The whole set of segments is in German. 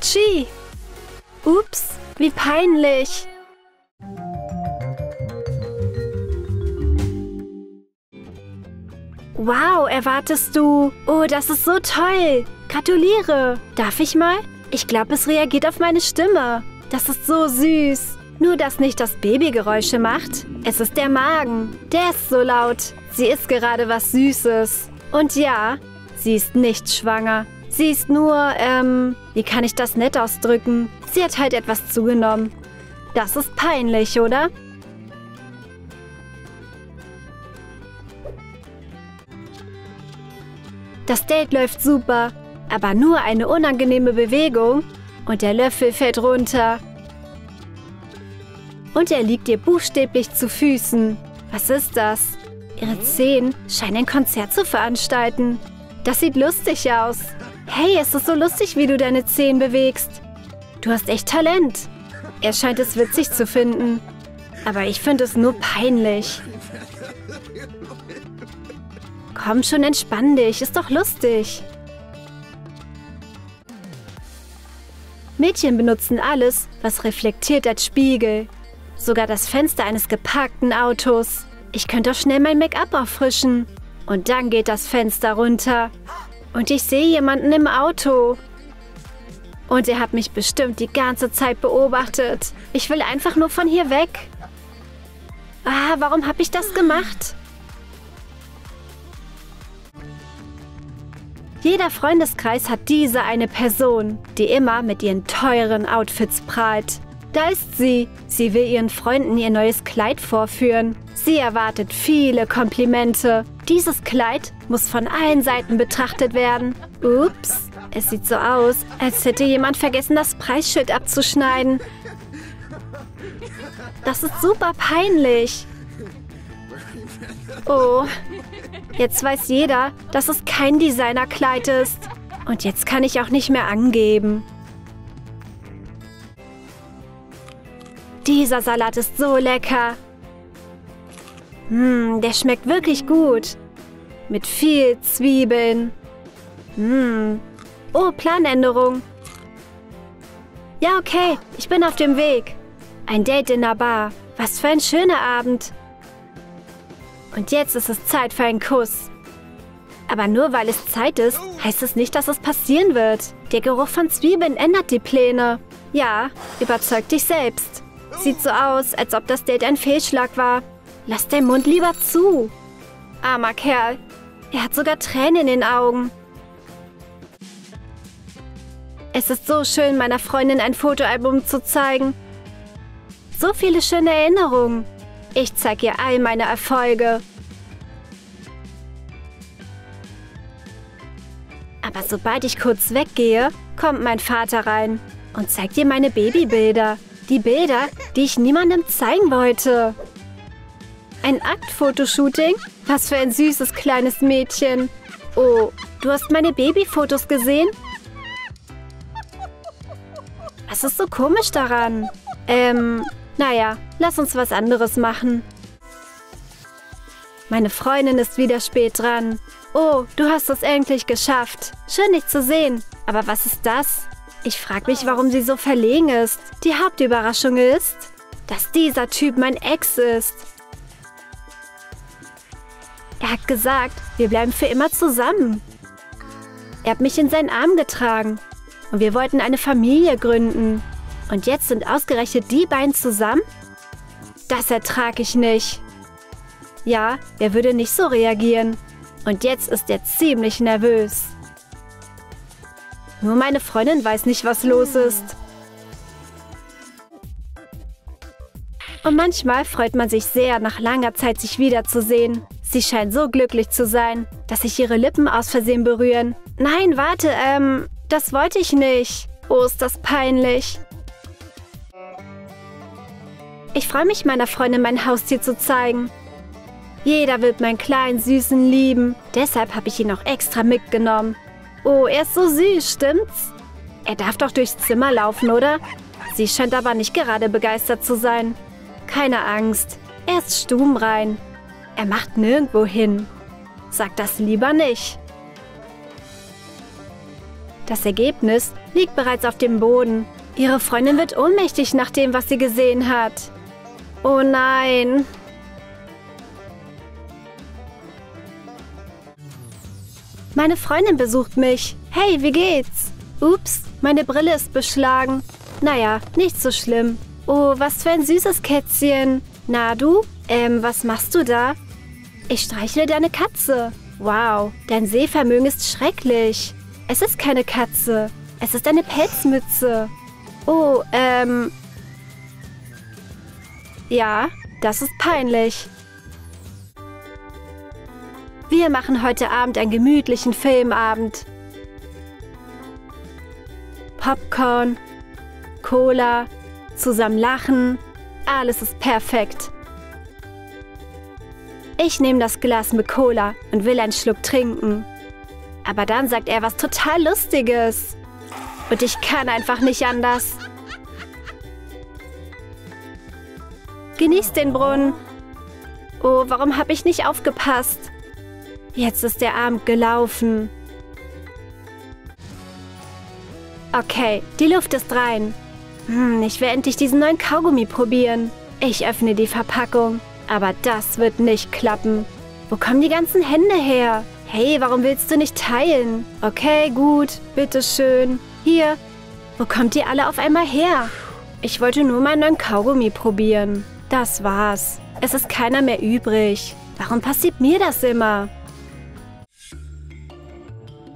Hatschi! Ups, wie peinlich. Wow, erwartest du? Oh, das ist so toll. Gratuliere. Darf ich mal? Ich glaube, es reagiert auf meine Stimme. Das ist so süß. Nur, dass nicht das Baby Geräusche macht. Es ist der Magen. Der ist so laut. Sie isst gerade was Süßes. Und ja, sie ist nicht schwanger. Sie ist nur, ähm, wie kann ich das nett ausdrücken? Sie hat halt etwas zugenommen. Das ist peinlich, oder? Das Date läuft super, aber nur eine unangenehme Bewegung und der Löffel fällt runter. Und er liegt ihr buchstäblich zu Füßen. Was ist das? Ihre Zehen scheinen ein Konzert zu veranstalten. Das sieht lustig aus. Hey, es ist so lustig, wie du deine Zehen bewegst. Du hast echt Talent. Er scheint es witzig zu finden. Aber ich finde es nur peinlich. Komm schon, entspann dich. Ist doch lustig. Mädchen benutzen alles, was reflektiert als Spiegel. Sogar das Fenster eines geparkten Autos. Ich könnte doch schnell mein Make-up auffrischen. Und dann geht das Fenster runter. Und ich sehe jemanden im Auto. Und er hat mich bestimmt die ganze Zeit beobachtet. Ich will einfach nur von hier weg. Ah, warum habe ich das gemacht? Jeder Freundeskreis hat diese eine Person, die immer mit ihren teuren Outfits prahlt. Da ist sie. Sie will ihren Freunden ihr neues Kleid vorführen. Sie erwartet viele Komplimente. Dieses Kleid muss von allen Seiten betrachtet werden. Ups, es sieht so aus, als hätte jemand vergessen, das Preisschild abzuschneiden. Das ist super peinlich. Oh, Jetzt weiß jeder, dass es kein Designerkleid ist. Und jetzt kann ich auch nicht mehr angeben. Dieser Salat ist so lecker. Hm, der schmeckt wirklich gut. Mit viel Zwiebeln. Hm. Oh, Planänderung. Ja, okay, ich bin auf dem Weg. Ein Date in der Bar. Was für ein schöner Abend. Und jetzt ist es Zeit für einen Kuss. Aber nur weil es Zeit ist, heißt es nicht, dass es passieren wird. Der Geruch von Zwiebeln ändert die Pläne. Ja, überzeug dich selbst. Sieht so aus, als ob das Date ein Fehlschlag war. Lass deinen Mund lieber zu. Armer Kerl. Er hat sogar Tränen in den Augen. Es ist so schön, meiner Freundin ein Fotoalbum zu zeigen. So viele schöne Erinnerungen. Ich zeige ihr all meine Erfolge. Aber sobald ich kurz weggehe, kommt mein Vater rein und zeigt ihr meine Babybilder. Die Bilder, die ich niemandem zeigen wollte. Ein Aktfotoshooting? Was für ein süßes kleines Mädchen. Oh, du hast meine Babyfotos gesehen? Was ist so komisch daran? Ähm, naja, lass uns was anderes machen. Meine Freundin ist wieder spät dran. Oh, du hast es endlich geschafft. Schön, dich zu sehen. Aber was ist das? Ich frage mich, warum sie so verlegen ist. Die Hauptüberraschung ist, dass dieser Typ mein Ex ist. Er hat gesagt, wir bleiben für immer zusammen. Er hat mich in seinen Arm getragen und wir wollten eine Familie gründen. Und jetzt sind ausgerechnet die beiden zusammen? Das ertrage ich nicht. Ja, wer würde nicht so reagieren? Und jetzt ist er ziemlich nervös. Nur meine Freundin weiß nicht, was los ist. Und manchmal freut man sich sehr, nach langer Zeit sich wiederzusehen. Sie scheint so glücklich zu sein, dass sich ihre Lippen aus Versehen berühren. Nein, warte, ähm, das wollte ich nicht. Oh, ist das peinlich. Ich freue mich, meiner Freundin mein Haustier zu zeigen. Jeder wird meinen kleinen Süßen lieben. Deshalb habe ich ihn auch extra mitgenommen. Oh, er ist so süß, stimmt's? Er darf doch durchs Zimmer laufen, oder? Sie scheint aber nicht gerade begeistert zu sein. Keine Angst, er ist stubenrein. Er macht nirgendwo hin. Sag das lieber nicht. Das Ergebnis liegt bereits auf dem Boden. Ihre Freundin wird ohnmächtig nach dem, was sie gesehen hat. Oh nein. Meine Freundin besucht mich. Hey, wie geht's? Ups, meine Brille ist beschlagen. Naja, nicht so schlimm. Oh, was für ein süßes Kätzchen. Na du? Ähm, was machst du da? Ich streichle deine Katze. Wow, dein Sehvermögen ist schrecklich. Es ist keine Katze. Es ist eine Pelzmütze. Oh, ähm... Ja, das ist peinlich. Wir machen heute Abend einen gemütlichen Filmabend. Popcorn, Cola, zusammen lachen, alles ist perfekt. Ich nehme das Glas mit Cola und will einen Schluck trinken. Aber dann sagt er was total Lustiges. Und ich kann einfach nicht anders. Genießt den Brunnen. Oh, warum habe ich nicht aufgepasst? Jetzt ist der Abend gelaufen. Okay, die Luft ist rein. Hm, ich will endlich diesen neuen Kaugummi probieren. Ich öffne die Verpackung. Aber das wird nicht klappen. Wo kommen die ganzen Hände her? Hey, warum willst du nicht teilen? Okay, gut, bitteschön. Hier. Wo kommt ihr alle auf einmal her? Ich wollte nur meinen neuen Kaugummi probieren. Das war's. Es ist keiner mehr übrig. Warum passiert mir das immer?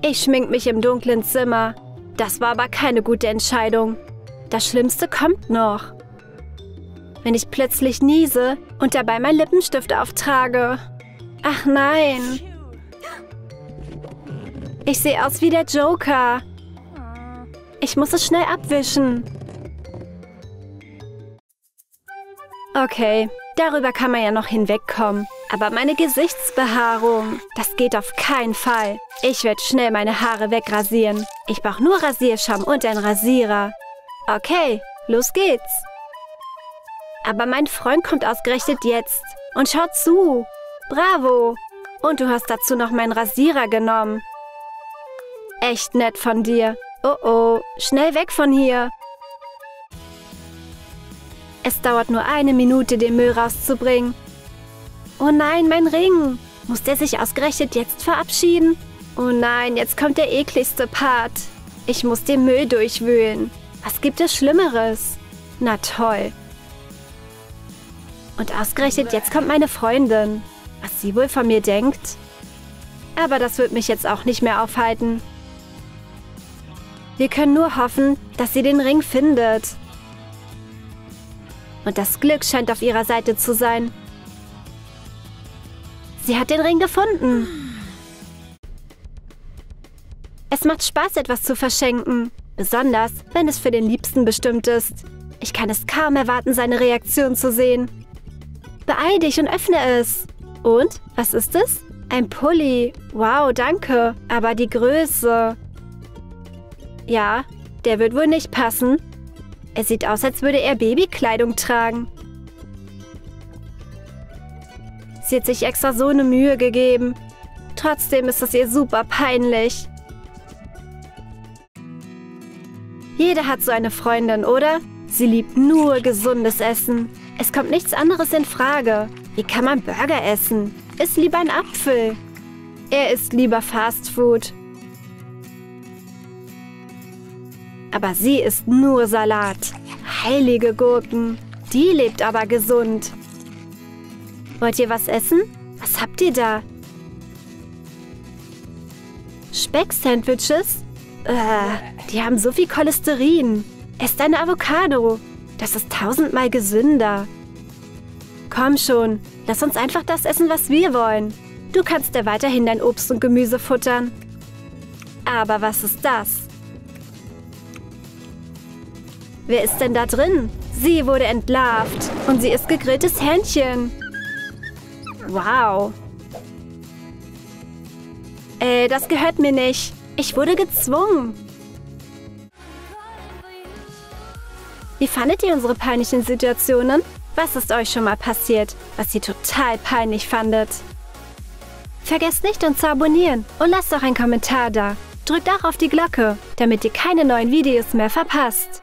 Ich schmink mich im dunklen Zimmer. Das war aber keine gute Entscheidung. Das Schlimmste kommt noch. Wenn ich plötzlich niese und dabei mein Lippenstift auftrage. Ach nein. Ich sehe aus wie der Joker. Ich muss es schnell abwischen. Okay, darüber kann man ja noch hinwegkommen. Aber meine Gesichtsbehaarung, das geht auf keinen Fall. Ich werde schnell meine Haare wegrasieren. Ich brauche nur Rasierschaum und einen Rasierer. Okay, los geht's. Aber mein Freund kommt ausgerechnet jetzt und schaut zu. Bravo. Und du hast dazu noch meinen Rasierer genommen. Echt nett von dir. Oh oh, schnell weg von hier. Es dauert nur eine Minute, den Müll rauszubringen. Oh nein, mein Ring. Muss der sich ausgerechnet jetzt verabschieden? Oh nein, jetzt kommt der ekligste Part. Ich muss den Müll durchwühlen. Was gibt es Schlimmeres? Na toll. Und ausgerechnet jetzt kommt meine Freundin. Was sie wohl von mir denkt? Aber das wird mich jetzt auch nicht mehr aufhalten. Wir können nur hoffen, dass sie den Ring findet. Und das Glück scheint auf ihrer Seite zu sein. Sie hat den Ring gefunden. Es macht Spaß, etwas zu verschenken. Besonders, wenn es für den Liebsten bestimmt ist. Ich kann es kaum erwarten, seine Reaktion zu sehen. Beeil dich und öffne es. Und, was ist es? Ein Pulli. Wow, danke. Aber die Größe. Ja, der wird wohl nicht passen. Er sieht aus, als würde er Babykleidung tragen. Sie hat sich extra so eine Mühe gegeben. Trotzdem ist es ihr super peinlich. Jeder hat so eine Freundin, oder? Sie liebt nur gesundes Essen. Es kommt nichts anderes in Frage. Wie kann man Burger essen? Isst lieber ein Apfel. Er isst lieber Fastfood. Aber sie isst nur Salat. Heilige Gurken. Die lebt aber gesund. Wollt ihr was essen? Was habt ihr da? Speck-Sandwiches? Äh, die haben so viel Cholesterin. Esst eine Avocado. Das ist tausendmal gesünder. Komm schon, lass uns einfach das essen, was wir wollen. Du kannst ja weiterhin dein Obst und Gemüse futtern. Aber was ist das? Wer ist denn da drin? Sie wurde entlarvt und sie ist gegrilltes Hähnchen. Wow. Äh, das gehört mir nicht. Ich wurde gezwungen. Wie fandet ihr unsere peinlichen Situationen? Was ist euch schon mal passiert, was ihr total peinlich fandet? Vergesst nicht, uns zu abonnieren und lasst auch einen Kommentar da. drückt auch auf die Glocke, damit ihr keine neuen Videos mehr verpasst.